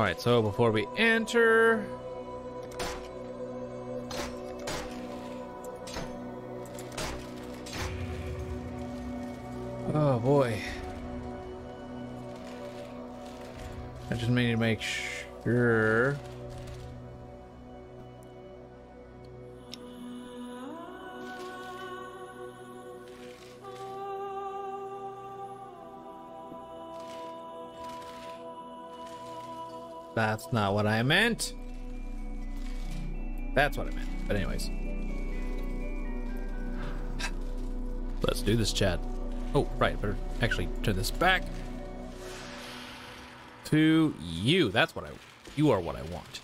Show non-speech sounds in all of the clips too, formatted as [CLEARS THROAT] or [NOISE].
All right, so before we enter, Oh boy. I just need to make sure. That's not what I meant. That's what I meant. But anyways. Let's do this, Chad. Oh, right, better actually turn this back. To you. That's what I... You are what I want.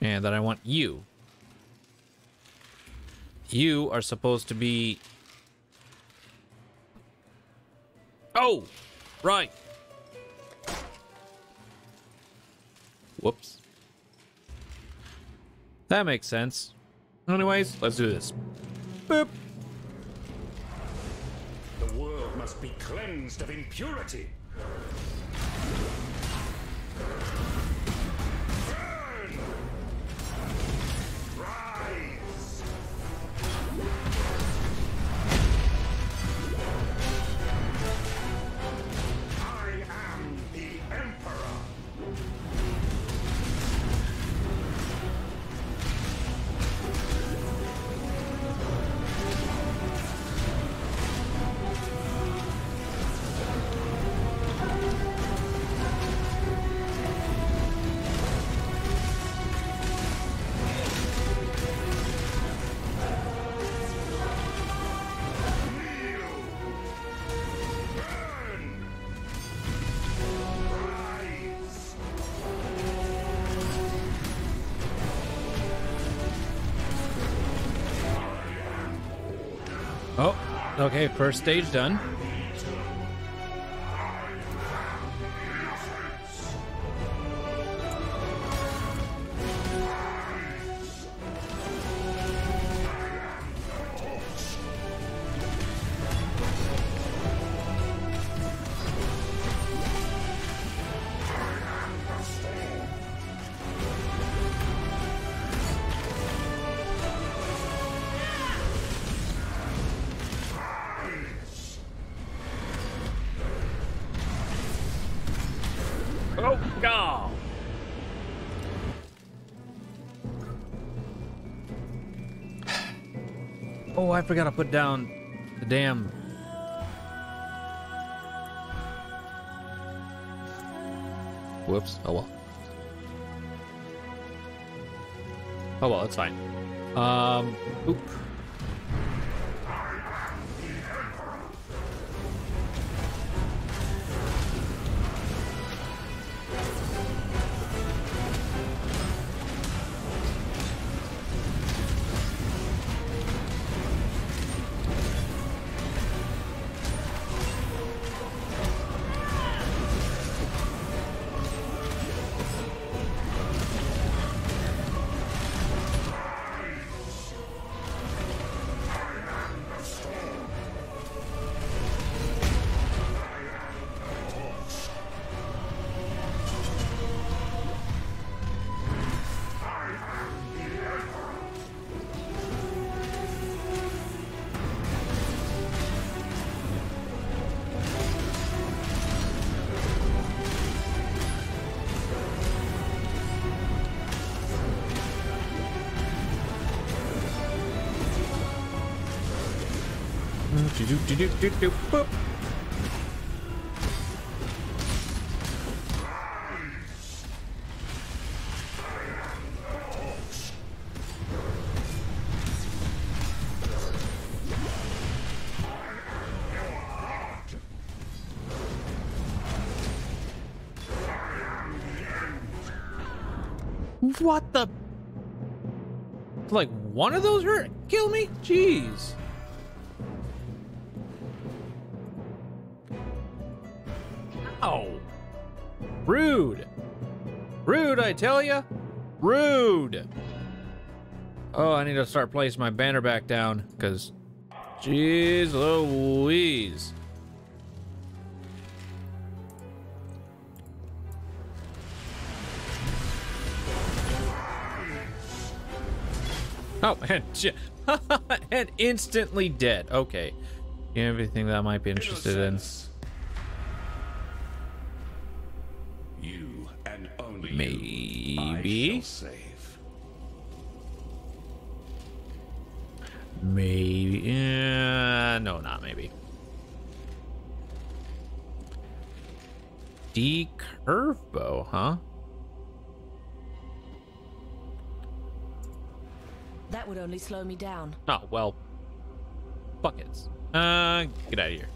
And that I want you. You are supposed to be... Oh! Right. Whoops. That makes sense. Anyways, let's do this. Boop. The world must be cleansed of impurity. Okay, first stage done. Oh, I forgot to put down the damn. Whoops. Oh well. Oh well, it's fine. Um. Oop. Do-do-do-do-do-do, boop. What the? Like one of those hurt kill me? Jeez. Oh, Rude! Rude, I tell you! Rude! Oh, I need to start placing my banner back down, because... Jeez Louise! Oh, [LAUGHS] and, [LAUGHS] and instantly dead. Okay. You have everything that I might be interested in. Maybe. shall save. Maybe. Uh, no, not maybe. Decurve bow, huh? That would only slow me down. Oh, well. Buckets. Uh, get out of here.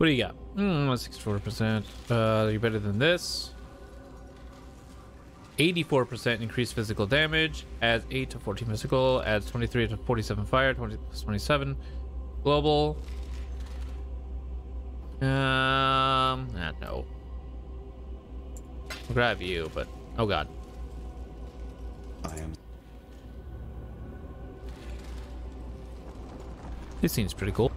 What do you got? Hmm, 64%. Uh, you're better than this. 84% increased physical damage, adds 8 to 14 physical, adds 23 to 47 fire, 20 plus 27 global. Um, ah, no. I'll grab you, but oh god. I am This seems pretty cool.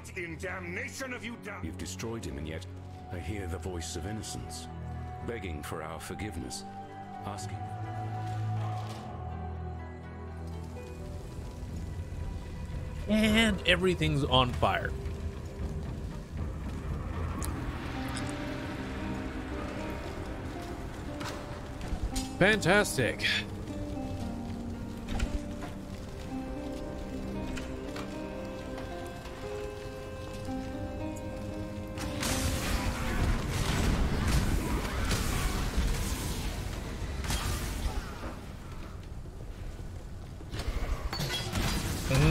What in damnation have you done? You've destroyed him, and yet I hear the voice of innocence, begging for our forgiveness, asking. And everything's on fire. Fantastic.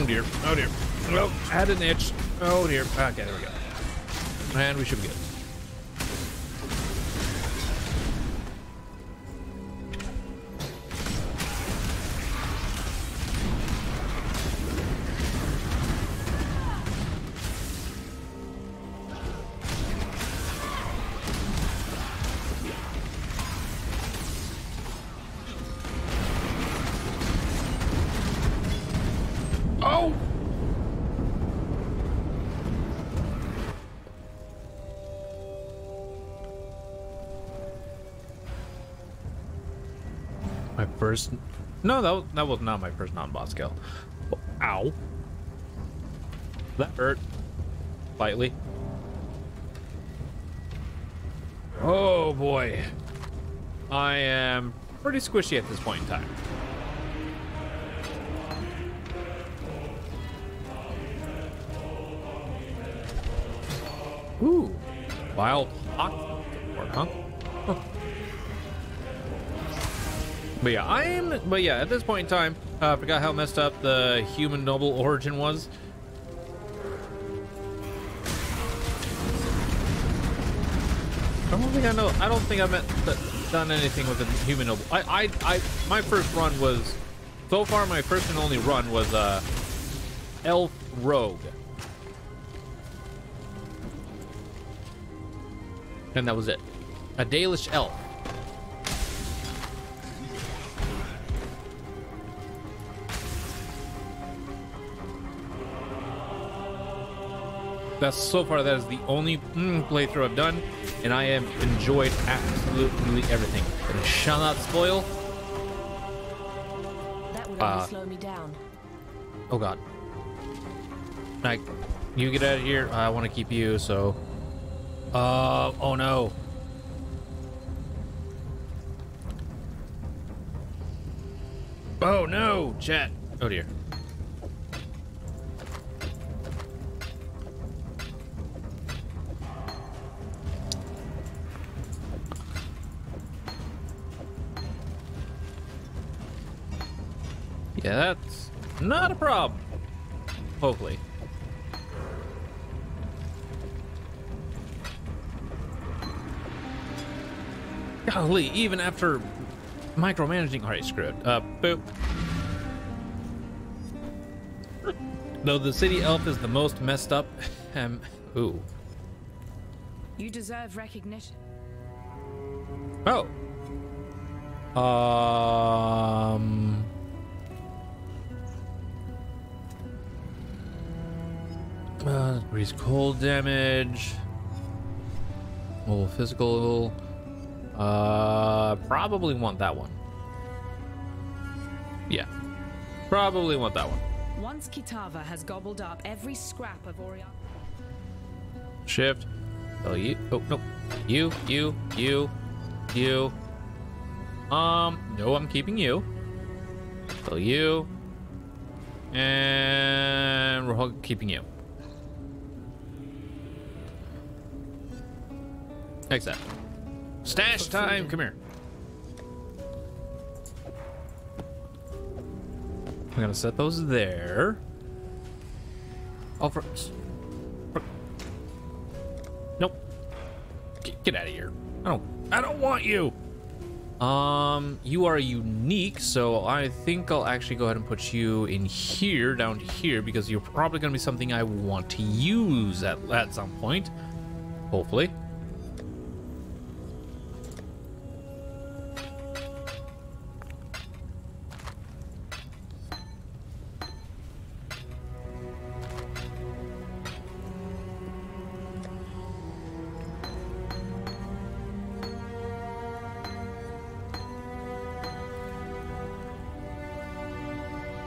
Dear. Oh dear. Oh, had an itch. Oh dear. Okay, there we go. And we should be good. My first. No, that was, that was not my first non-boss kill. Ow. That hurt. Slightly. Oh boy. I am pretty squishy at this point in time. Ooh, wild hot But yeah, I'm. But yeah, at this point in time, uh, I forgot how messed up the human noble origin was. I don't think I know. I don't think I've done anything with a human noble. I, I, I, my first run was, so far, my first and only run was uh, elf rogue. And that was it. A Dalish elf. That's so far. That is the only mm, playthrough I've done, and I have enjoyed absolutely everything. But it shall not spoil. That would only Uh, slow me down. Oh God. Like, you get out of here. I want to keep you. So. Uh. Oh no. Oh no, chat. Oh dear. Yeah, that's not a problem. Hopefully. Golly, even after micromanaging. Alright, screw it. Uh, boop. Though the city elf is the most messed up. [LAUGHS] Um, ooh. You deserve recognition. Oh. Um. Uh, increase cold damage. Well, physical. Uh, probably want that one. Yeah, probably want that one. Once Kitava has gobbled up every scrap of Oriath. Shift. Oh, you. Oh, no. You, you, you, you. Um, no, I'm keeping you. So you. And we're keeping you. Except. Stash time. Come here. I'm gonna set those there. Oh, for, for nope. Get, get out of here. I don't. I don't want you. Um, you are unique, so I think I'll actually go ahead and put you in here, down here, because you're probably gonna be something I want to use at at some point. Hopefully.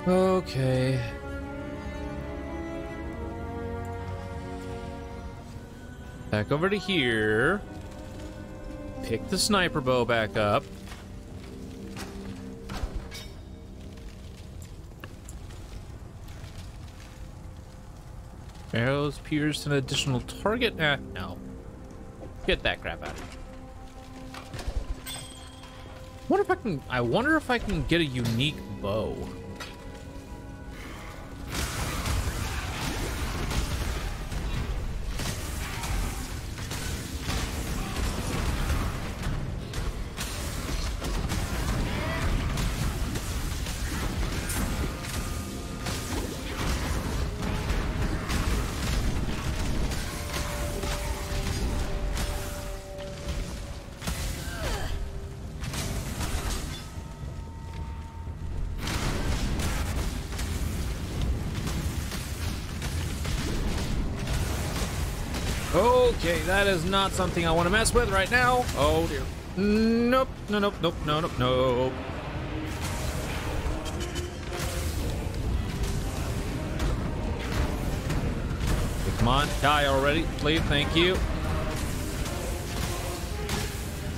Okay. Back over to here. Pick the sniper bow back up. Arrows pierce an additional target? Eh, no. Get that crap out of here. Wonder if I can I wonder if I can get a unique bow. Okay, that is not something I want to mess with right now. Oh dear. Nope, no, nope, nope, no, nope, nope. Come on, die already, please, thank you.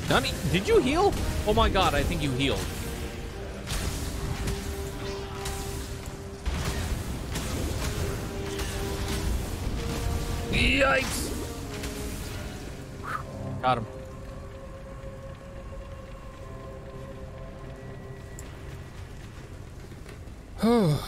Dunny, did you heal? Oh my god, I think you healed. Yikes! Got him. [SIGHS] come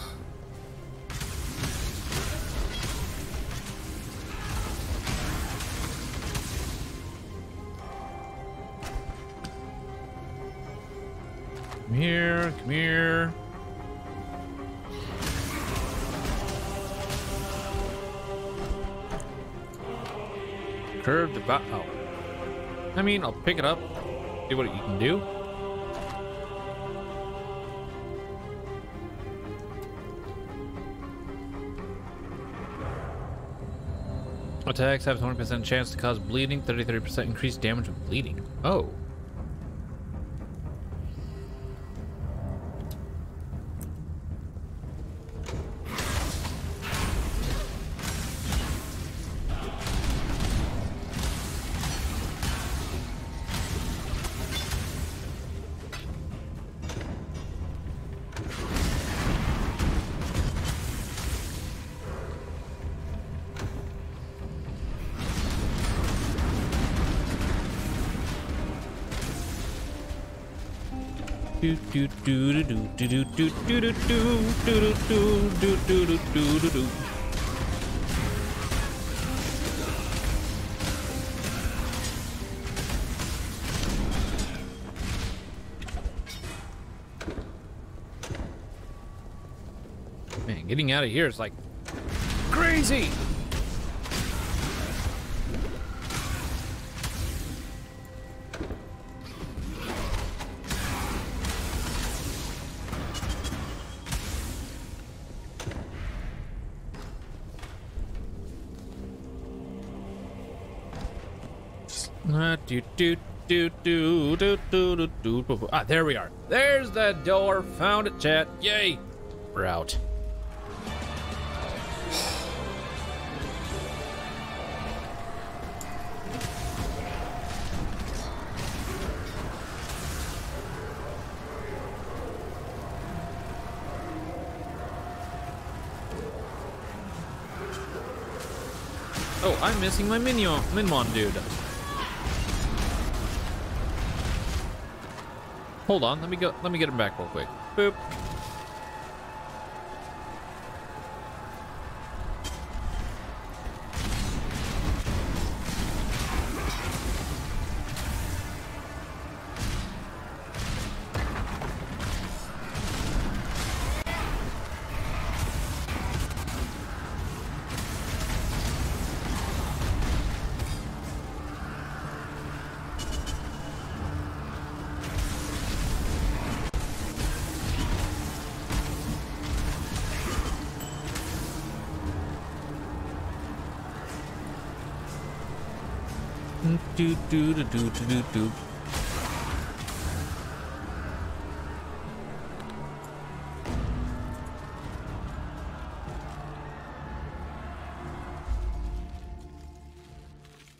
here, come here. Curve the bo- oh. I mean, I'll pick it up, see what you can do. Attacks have 20% chance to cause bleeding, 33% increased damage with bleeding. Oh. Man, getting out of here is like crazy. Do, do, do, do, do, do, do, do, do. Ah, there we are. There's the door. Found it, chat. Yay. We're out. Oh, I'm missing my Minion, Minmon dude. Hold on, let me go. Let me get him back real quick. Boop. Do do do do do do do.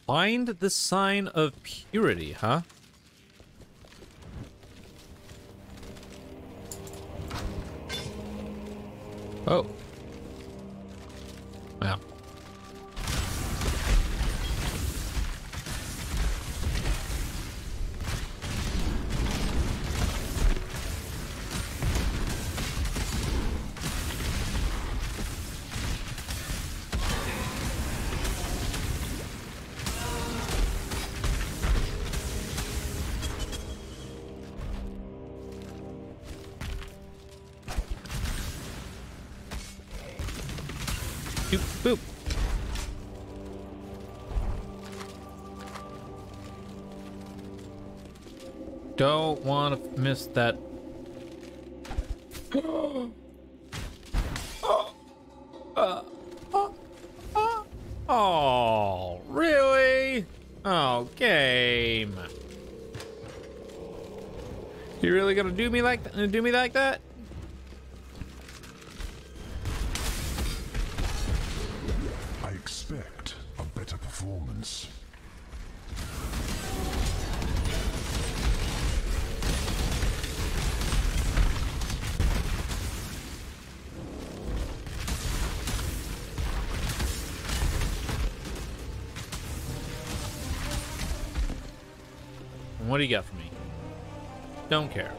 Find the sign of purity, huh? Oh. Boop, boop. Don't want to miss that. Oh, really? Oh, game. You really gonna do me like that? Do me like that? What do you got for me? Don't care.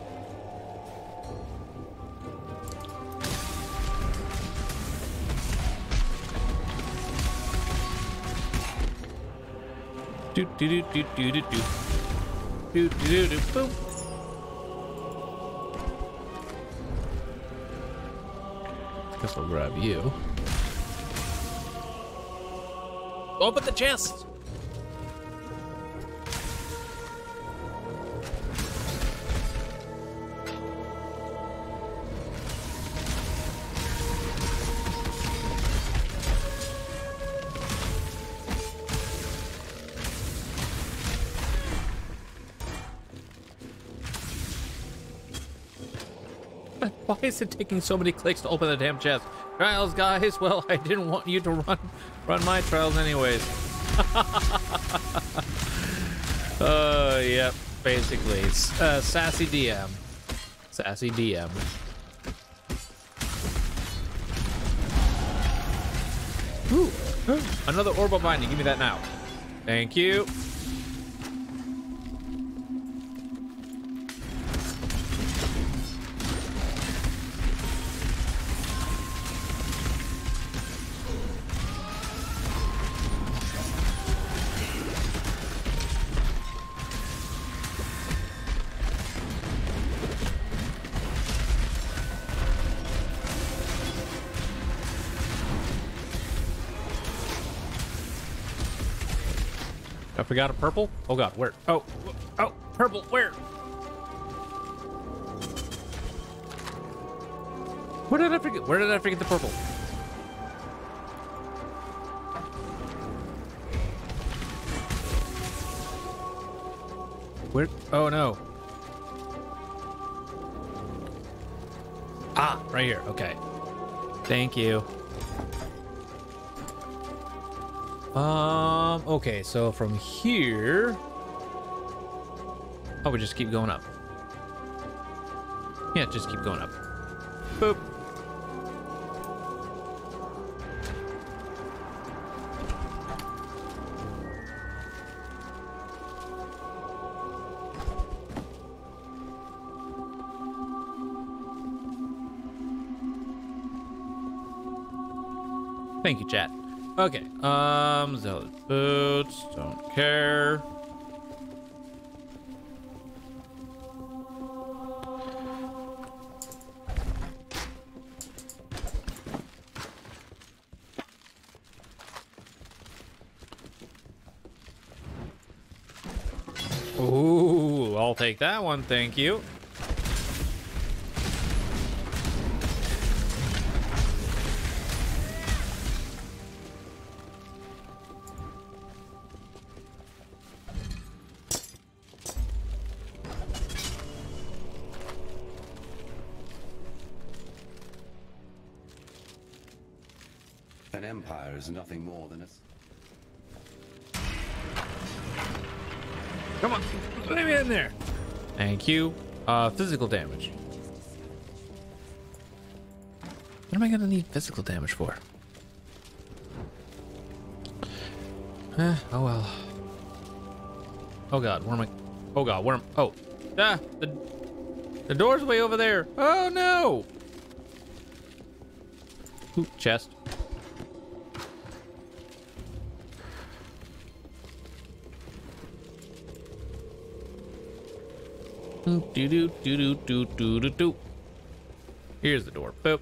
Do do do do do do do. Do do do do boop. Guess I'll grab you. Open the chest! Is it taking so many clicks to open the damn chest? Trials, guys. [LAUGHS] Well, I didn't want you to run run my trials anyways. [LAUGHS] uh, yep. Basically, uh, sassy DM. Sassy DM. Ooh, [GASPS] another orb of binding. Give me that now. Thank you. Forgot a purple. Oh god, where? Oh, oh, purple, where? Where did I forget? Where did I forget the purple? Where? Oh no. Ah, right here. Okay. Thank you. Um, okay, so from here. Oh, we just keep going up. Yeah, just keep going up. Boop. Thank you, chat. Okay. Um, zealot boots. Don't care. Ooh, I'll take that one, thank you. You. Uh, physical damage. What am I gonna need physical damage for? Eh, oh well. Oh god, where am I? Oh god, where am? Oh, ah, the the door's way over there. Oh no! Ooh, chest. Do do do do do do do do. Here's the door. Boop.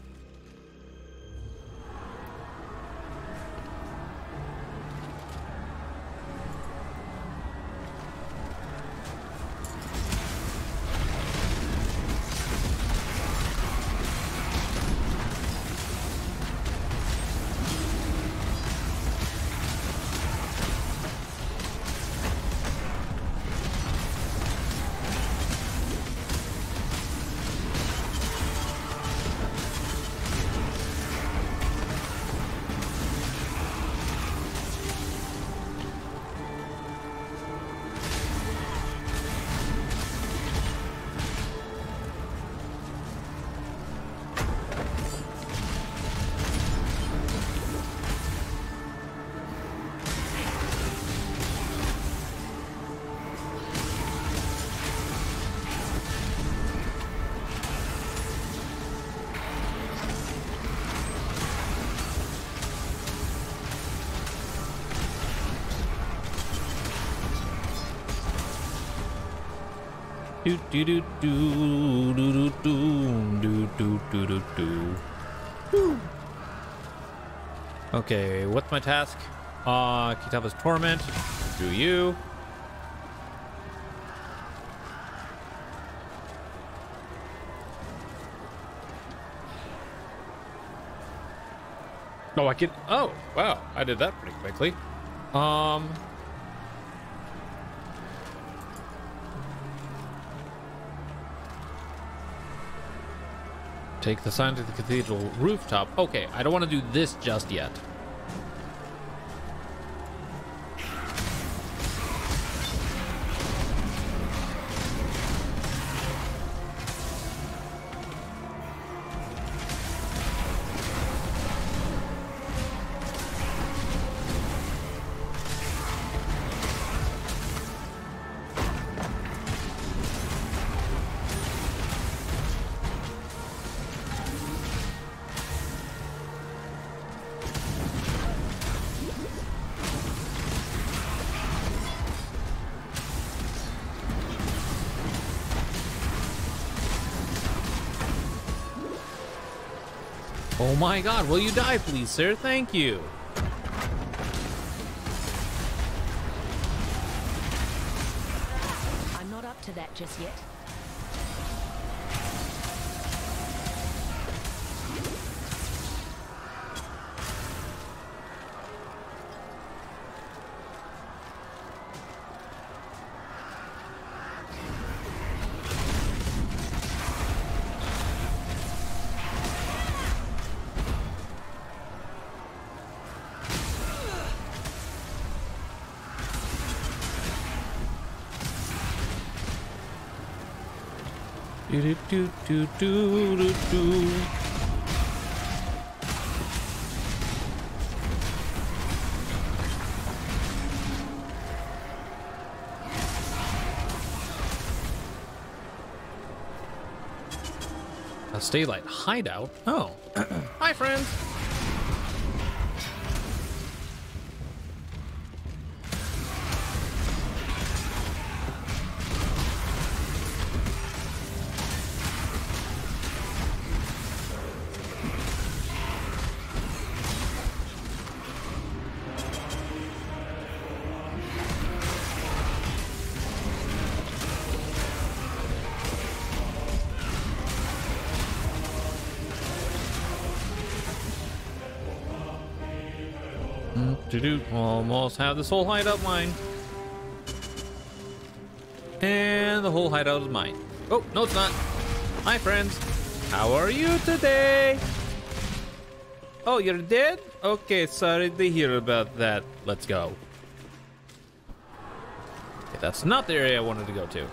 Do do do do do do do do do do do. Okay, what's my task? Uh, Kitava's torment. Do you? Oh, I can. Oh, wow! I did that pretty quickly. Um. Take the sign to the cathedral rooftop. Okay, I don't want to do this just yet. Oh my god, will you die please, sir? Thank you. I'm not up to that just yet. Do do do do. A Staylight hideout? Oh. [CLEARS THROAT] Hi, friends! Almost have this whole hideout mine. And the whole hideout is mine. Oh, no, it's not. Hi, friends. How are you today? Oh, you're dead? Okay, sorry to hear about that. Let's go. Okay, that's not the area I wanted to go to. Did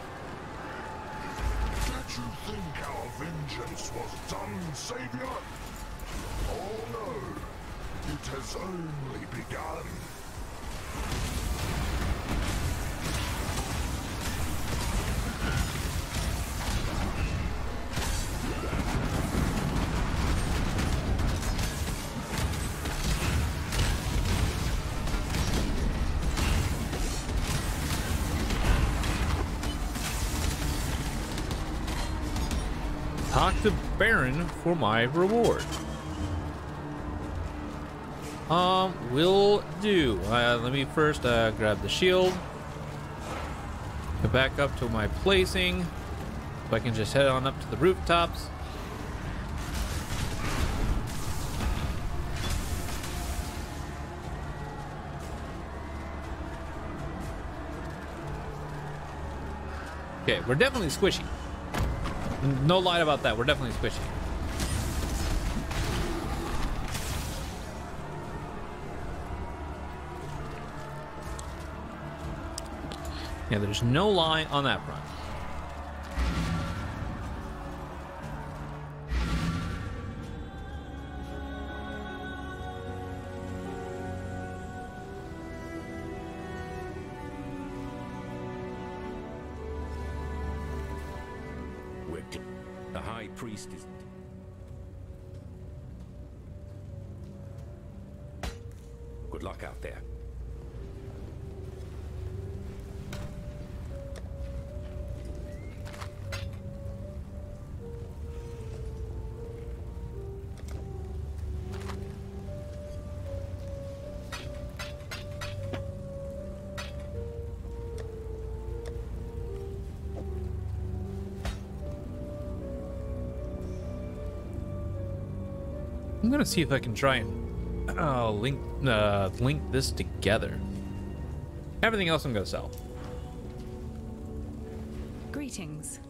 you think our vengeance was done, Savior? Oh no, it has only begun. Bannon for my reward. Um, will do. Uh, let me first uh, grab the shield. Go back up to my placing. So I can just head on up to the rooftops. Okay, we're definitely squishy. No lie about that. We're definitely squishy. Yeah, there's no lie on that front. Out there. I'm gonna see if I can try and uh, link uh, link this together. Everything else I'm gonna sell. Greetings.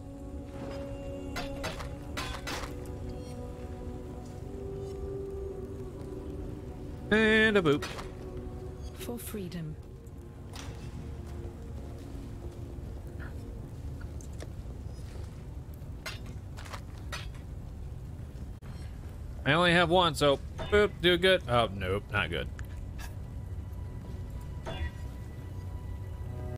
And a boop. For freedom. I only have one, so boop, do good. Oh, nope, not good.